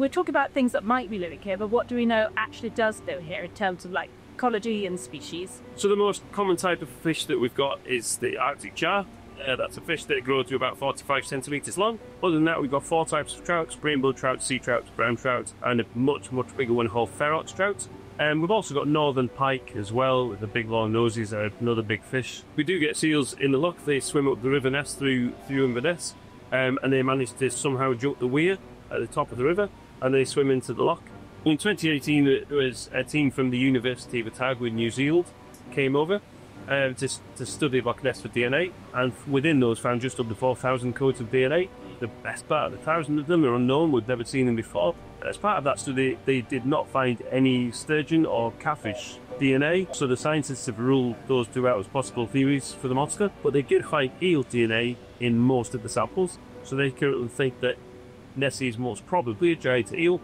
we're talking about things that might be living here, but what do we know actually does live here in terms of like ecology and species? So the most common type of fish that we've got is the Arctic char. Uh, that's a fish that grows to about 45 centimetres long. Other than that, we've got four types of trouts, rainbow trout, sea trout, brown trout, and a much, much bigger one called ferox trout. And we've also got northern pike as well, with the big long noses, are another big fish. We do get seals in the loch. They swim up the River Ness through through Inverness, um, and they manage to somehow jump the weir at the top of the river, and they swim into the loch. In 2018, there was a team from the University of Otago in New Zealand came over um, to, to study Loch for DNA, and within those found just under 4,000 codes of DNA. The best part, a thousand of them are unknown. We've never seen them before. As part of that study, they did not find any sturgeon or catfish DNA, so the scientists have ruled those two out as possible theories for the monster. But they did find eel DNA in most of the samples, so they currently think that Nessie is most probably a giant eel